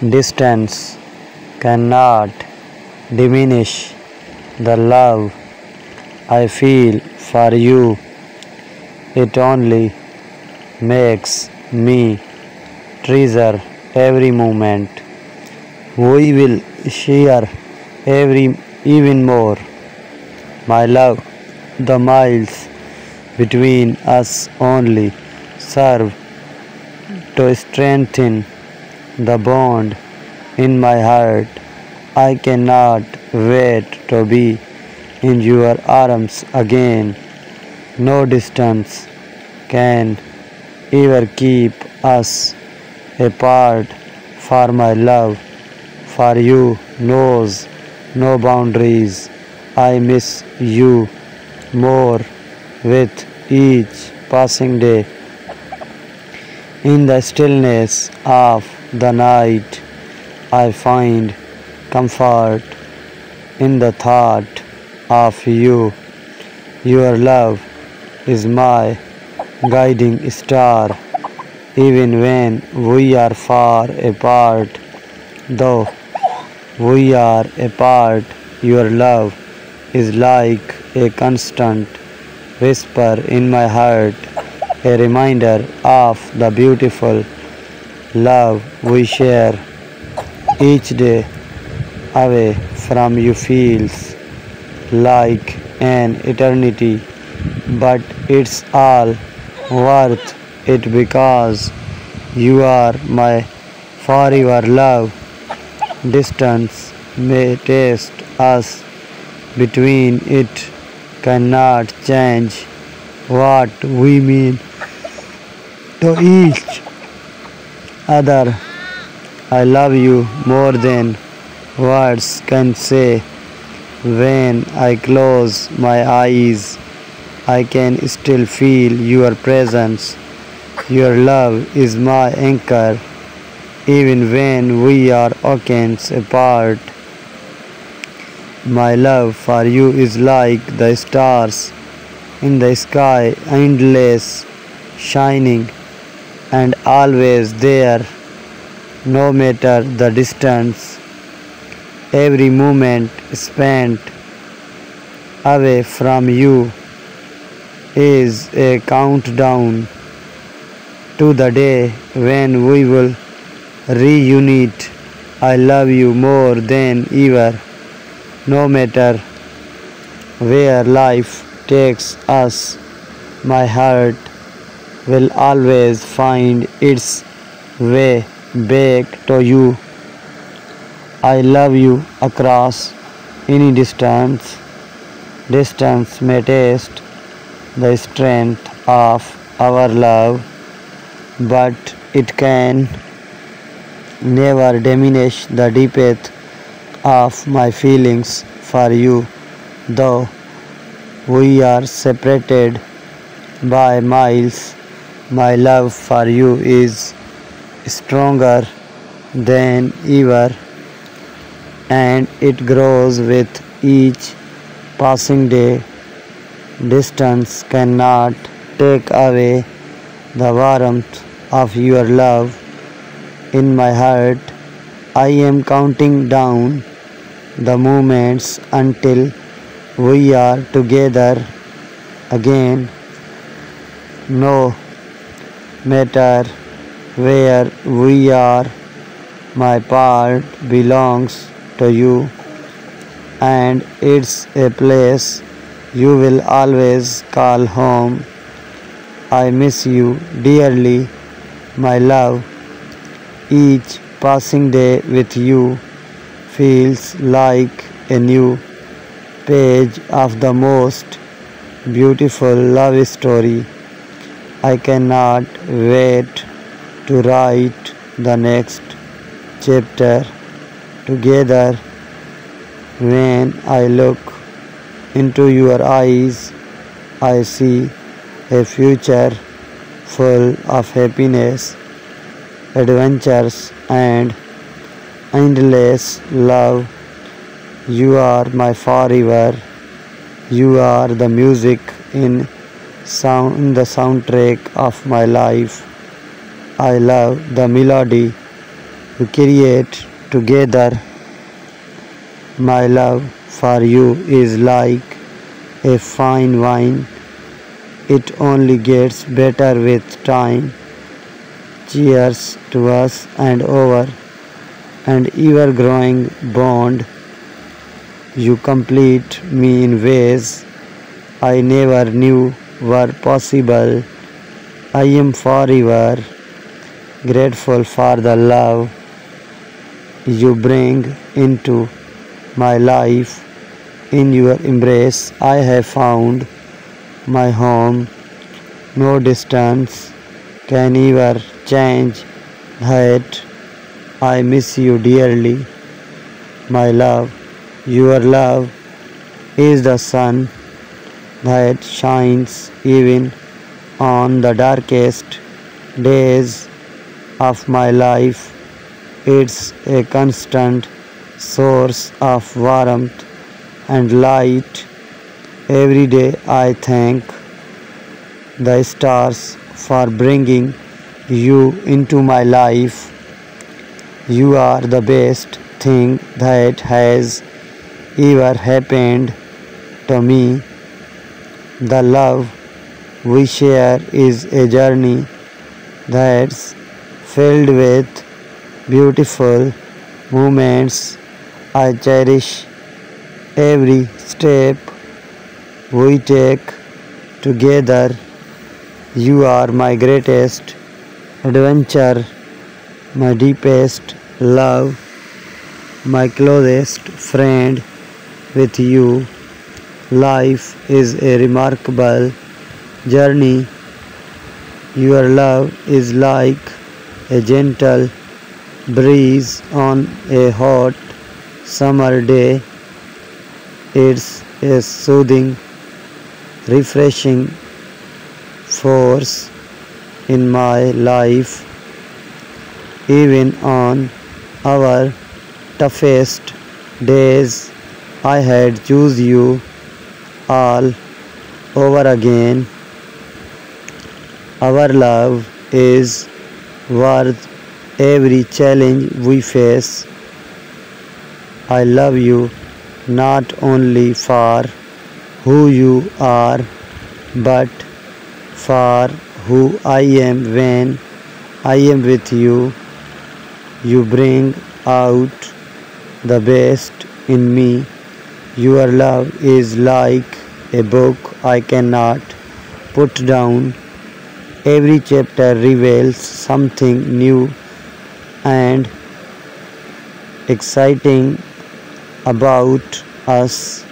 Distance cannot diminish the love I feel for you. It only makes me treasure every moment. We will share every even more. My love, the miles between us only serve to strengthen the bond in my heart. I cannot wait to be in your arms again. No distance can ever keep us apart, for my love for you knows no boundaries. I miss you more with each passing day. In the stillness of the night, I find comfort in the thought of you. Your love is my guiding star, even when we are far apart. Though we are apart, your love is like a constant whisper in my heart, a reminder of the beautiful love we share each day away from you feels like an eternity, but it's all worth it because you are my forever love. Distance may test us between it cannot change what we mean to each other. I love you more than words can say. When I close my eyes, I can still feel your presence. Your love is my anchor, even when we are oceans apart. My love for you is like the stars in the sky, endless, shining, and always there, no matter the distance. Every moment spent away from you is a countdown to the day when we will reunite. I love you more than ever, no matter where life takes us. My heart will always find its way back to you. I love you across any distance. Distance may test the strength of our love, but it can never diminish the depth of my feelings for you, though we are separated by miles. My love for you is stronger than ever, and it grows with each passing day. Distance cannot take away the warmth of your love in my heart. I am counting down the moments until we are together again. No matter where we are, my part belongs to you, and it's a place you will always call home. I miss you dearly, my love. Each passing day with you feels like a new page of the most beautiful love story. I cannot wait to write the next chapter. Together when I look into your eyes I see a future full of happiness adventures and endless love. You are my forever. You are the music in sound in the soundtrack of my life I love the melody we create together. My love for you is like a fine wine. It only gets better with time. Cheers to us and over and ever growing bond. You complete me in ways I never knew were possible. I am forever grateful for the love you bring into my life. In your embrace, I have found my home. No distance can ever change that. I miss you dearly, my love. Your love is the sun that shines even on the darkest days of my life. It's a constant source of warmth and light. Every day I thank the stars for bringing you into my life. You are the best thing that has ever happened to me. The love we share is a journey that's filled with beautiful moments. I cherish every step we take together. You are my greatest adventure, my deepest love, my closest friend. With you, life is a remarkable journey. Your love is like a gentle breeze on a hot summer day. It's a soothing, refreshing force in my life. Even on our toughest days, I had choose you all over again. Our love is worth every challenge we face. I love you not only for who you are, but for who I am when I am with you. You bring out the best in me. Your love is like a book I cannot put down. Every chapter reveals something new and exciting about us.